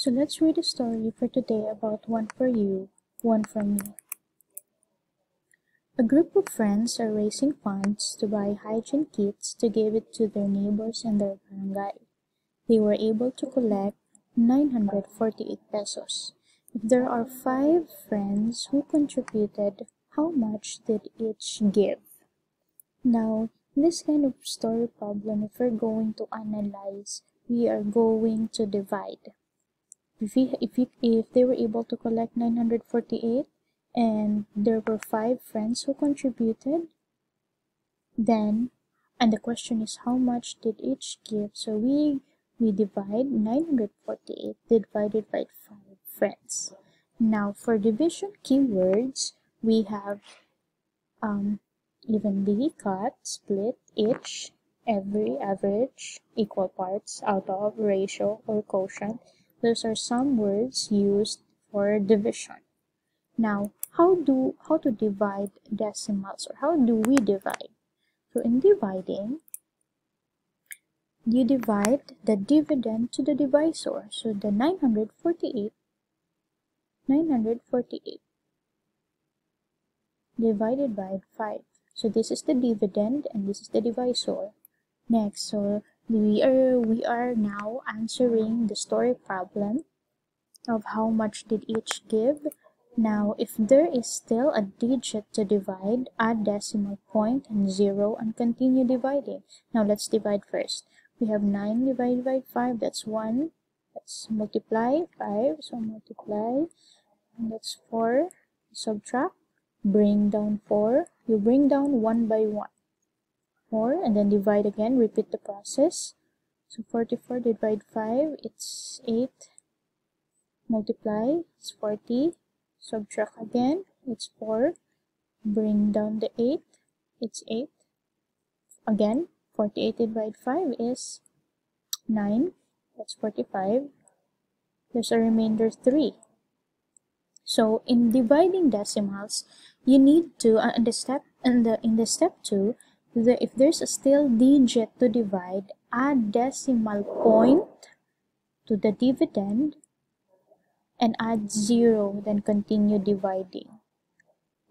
So let's read a story for today about one for you, one from me. A group of friends are raising funds to buy hygiene kits to give it to their neighbors and their barangay. They were able to collect 948 pesos. If there are five friends who contributed, how much did each give? Now, this kind of story problem, if we're going to analyze, we are going to divide. If, we, if, we, if they were able to collect 948 and there were five friends who contributed, then, and the question is how much did each give? So we, we divide 948 divided by 5 friends. Now for division keywords, we have um, evenly cut, split, each, every, average, equal parts, out of, ratio, or quotient. Those are some words used for division. Now, how do how to divide decimals or how do we divide? So in dividing, you divide the dividend to the divisor. So the 948, 948 divided by 5. So this is the dividend and this is the divisor. Next, so we are we are now answering the story problem of how much did each give. Now if there is still a digit to divide add decimal point and 0 and continue dividing. Now let's divide first. We have 9 divided by 5 that's 1 let's multiply 5 so multiply and that's 4 subtract bring down 4 you bring down 1 by 1 4 and then divide again repeat the process. So 44 divided 5 it's 8 multiply it's 40 subtract again it's 4 bring down the 8 it's 8 again 48 divided 5 is 9 that's 45 there's a remainder 3 so in dividing decimals you need to uh, in the step in the in the step 2 the, if there's a still digit to divide, add decimal point to the dividend and add 0, then continue dividing.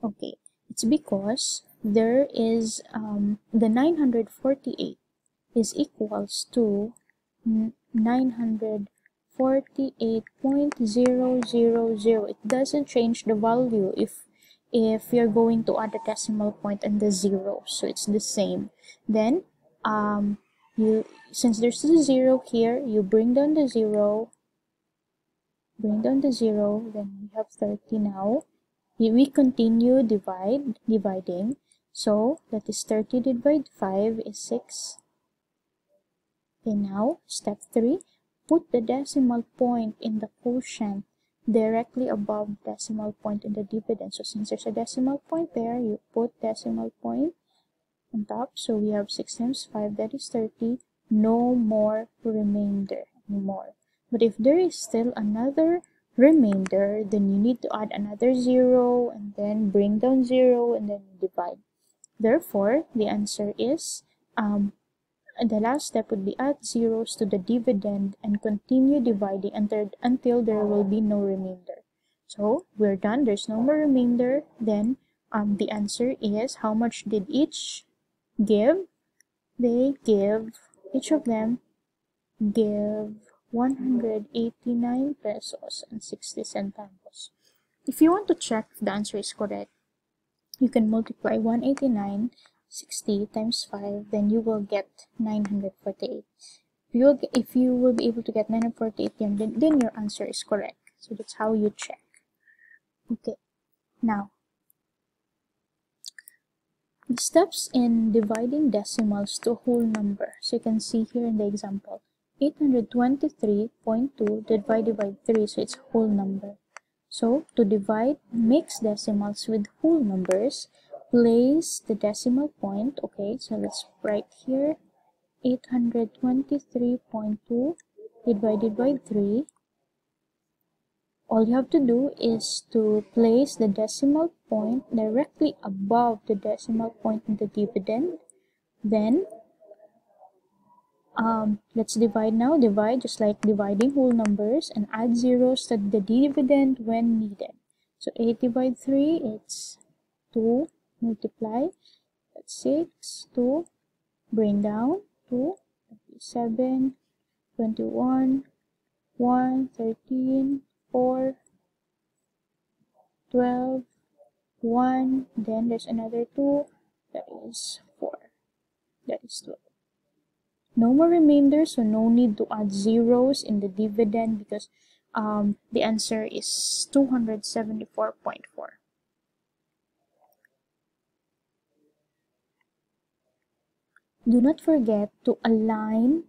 Okay, it's because there is um, the 948 is equals to 948.000. It doesn't change the value if if you're going to add a decimal point and the zero so it's the same. Then um you since there's a zero here you bring down the zero bring down the zero then we have 30 now. We continue divide dividing. So that is 30 divided by 5 is 6 okay now step 3 put the decimal point in the quotient directly above decimal point in the dividend. So since there's a decimal point there, you put decimal point on top. So we have 6 times 5, that is 30. No more remainder anymore. But if there is still another remainder, then you need to add another 0 and then bring down 0 and then divide. Therefore, the answer is um, the last step would be add zeros to the dividend and continue dividing until, until there will be no remainder. So we're done. There's no more remainder. Then um, the answer is how much did each give? They give, each of them give 189 pesos and 60 centavos. If you want to check if the answer is correct, you can multiply 189 60 times 5 then you will get 948 if you will, if you will be able to get 948 then, then your answer is correct. So that's how you check. Okay. Now the steps in dividing decimals to whole number. So you can see here in the example 823.2 divided by 3 so it's whole number. So to divide mixed decimals with whole numbers place the decimal point okay so let's write here 823.2 divided by 3 all you have to do is to place the decimal point directly above the decimal point in the dividend. Then um, let's divide now divide just like dividing whole numbers and add zeros to the dividend when needed. So 8 divided 3 it's 2 multiply that's 6 2 bring down 2 7 21 1 13 4 12 1 then there's another 2 that is 4 that is 12 no more remainder so no need to add zeros in the dividend because um, the answer is 274.4 do not forget to align.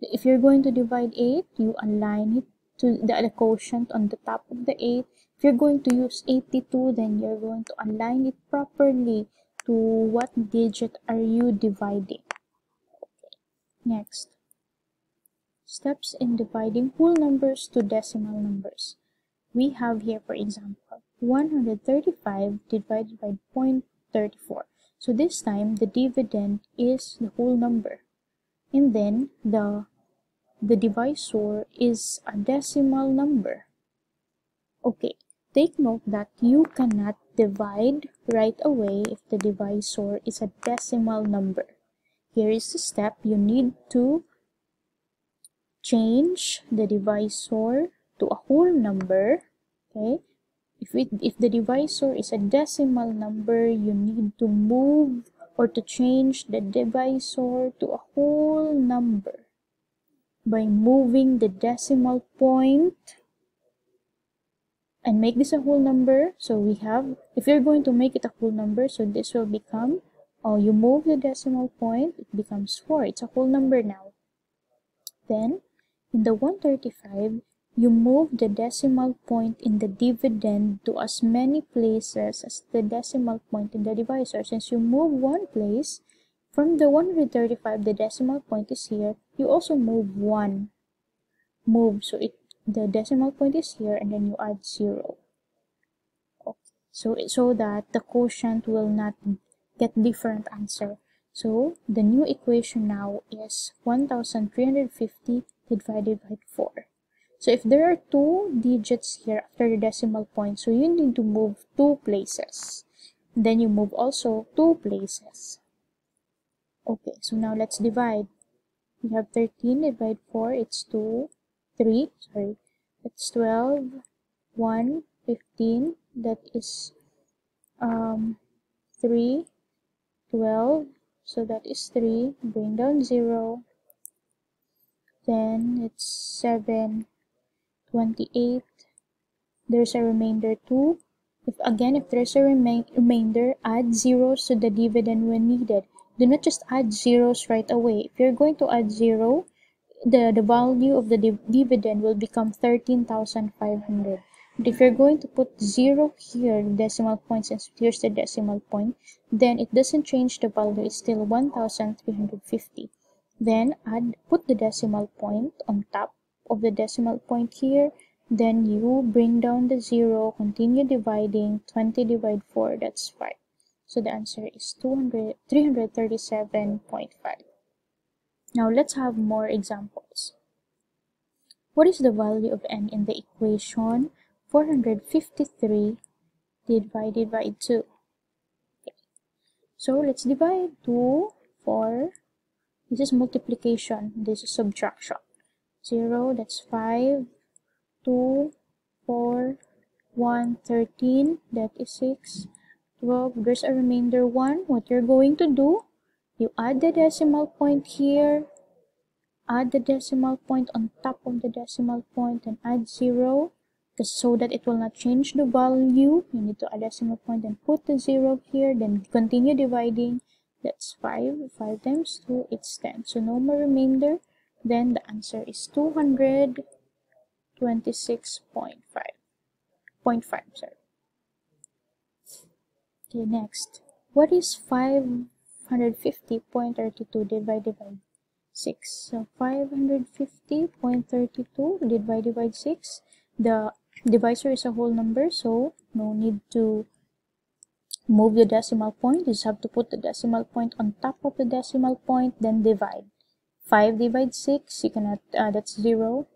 If you're going to divide 8 you align it to the, the quotient on the top of the 8 if you're going to use 82 then you're going to align it properly to what digit are you dividing. Next. Steps in dividing whole numbers to decimal numbers. We have here for example 135 divided by 0.34 so this time the dividend is the whole number and then the the divisor is a decimal number okay Take note that you cannot divide right away if the divisor is a decimal number. Here is the step you need to change the divisor to a whole number. Okay, if it if the divisor is a decimal number, you need to move or to change the divisor to a whole number. By moving the decimal point and make this a whole number so we have if you're going to make it a whole number so this will become oh you move the decimal point it becomes 4 it's a whole number now. Then in the 135 you move the decimal point in the dividend to as many places as the decimal point in the divisor. Since you move one place from the 135 the decimal point is here. You also move one move so it the decimal point is here and then you add 0 okay. so so that the quotient will not get different answer. So the new equation now is 1350 divided by 4 so if there are two digits here after the decimal point so you need to move two places. Then you move also two places. Okay so now let's divide. We have 13 divided 4 it's 2 3 sorry it's 12 1 15 that is um 3 12 so that is 3 bring down 0 then it's 7 28 there's a remainder 2 if again if there's a remain remainder add zeros to the dividend when needed. Do not just add zeros right away. If you're going to add zero the, the value of the div dividend will become 13,500. But if you're going to put 0 here, decimal point, since here's the decimal point, then it doesn't change the value, it's still 1,350. Then add, put the decimal point on top of the decimal point here, then you bring down the 0, continue dividing, 20 divided 4, that's 5. So the answer is 200, 337.5. Now let's have more examples. What is the value of n in the equation 453 divided by 2? Okay. So let's divide 2, 4. This is multiplication. This is subtraction. 0, that's 5. 2, 4, 1, 13. That is 6. 12. There's a remainder 1. What you're going to do you add the decimal point here add the decimal point on top of the decimal point and add 0 so that it will not change the value you need to add decimal point and put the 0 here then continue dividing that's 5 5 times 2 it's 10 so no more remainder then the answer is 226.5 0.5 sorry okay next What is 550.32 divided by 6. So 550.32 divided by 6. The divisor is a whole number, so no need to move the decimal point. You just have to put the decimal point on top of the decimal point, then divide. 5 divides 6 you cannot uh, that's 0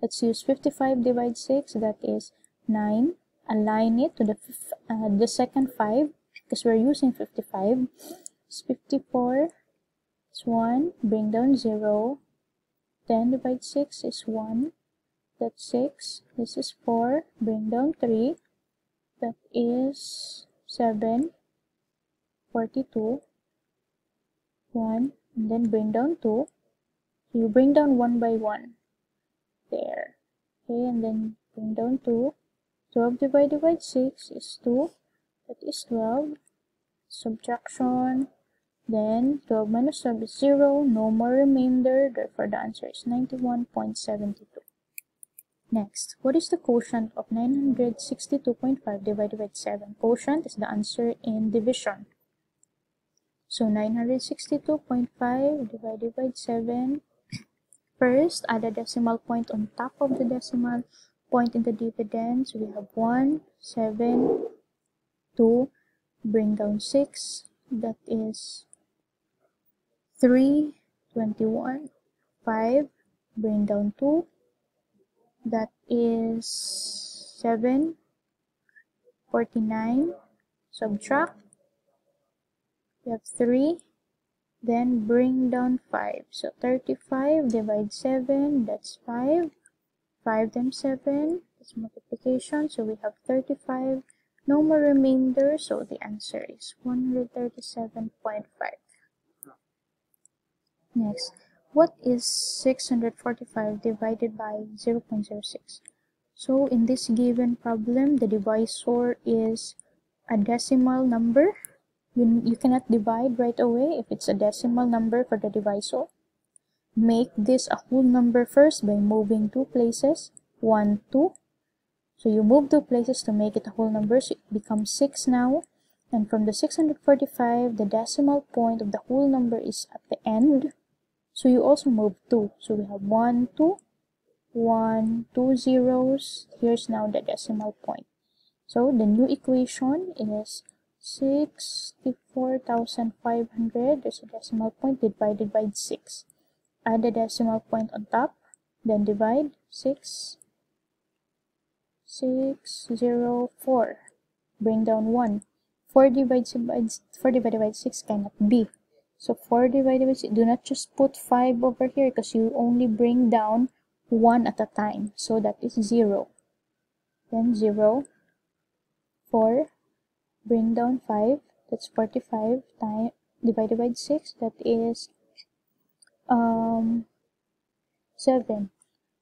let's use 55 divided 6 that is 9 align it to the uh, the second 5 because we're using 55 it's 54 is 1 bring down 0 10 divided 6 is 1 that's 6 this is 4 bring down 3 that is 7 42 1 and then bring down 2 so you bring down 1 by 1 there. Okay and then bring down 2 12 divided by 6 is 2 that is 12 subtraction. Then 12 minus 12 is 0 no more remainder. Therefore the answer is 91.72 next what is the quotient of 962.5 divided by 7 quotient is the answer in division so 962.5 divided by 7 First, add a decimal point on top of the decimal point in the dividends. We have 1, 7, 2, bring down 6, that is 3, 21, 5, bring down 2, that is 7, 49, subtract, we have 3, then bring down 5 so 35 divide 7 that's 5 5 times 7 is multiplication so we have 35 no more remainder so the answer is 137.5 next what is 645 divided by 0 0.06 so in this given problem the divisor is a decimal number you, you cannot divide right away if it's a decimal number for the divisor. Make this a whole number first by moving two places, 1, 2. So you move two places to make it a whole number, so it becomes 6 now. And from the 645, the decimal point of the whole number is at the end. So you also move 2. So we have 1, 2, 1, 2 zeros. Here's now the decimal point. So the new equation is 64,500 there's a decimal point divided by 6 add a decimal point on top then divide 6 604 bring down 1 4 divided by 4 divided by 6 cannot be. So 4 divided by 6 do not just put 5 over here because you only bring down 1 at a time. So that is 0 then 0 4 bring down 5 that's 45 time divided by 6 that is um 7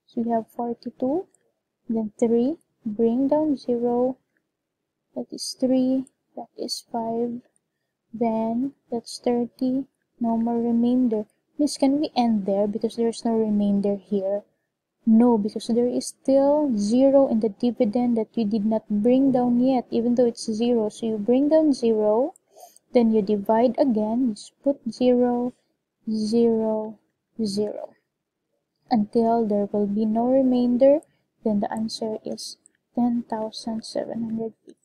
so we have 42 then 3 bring down 0 that is 3 that is 5 then that's 30 no more remainder. Miss can we end there? Because there's no remainder here no, because there is still 0 in the dividend that you did not bring down yet, even though it's 0. So you bring down 0, then you divide again, just put 0, 0, 0. Until there will be no remainder, then the answer is 10,750.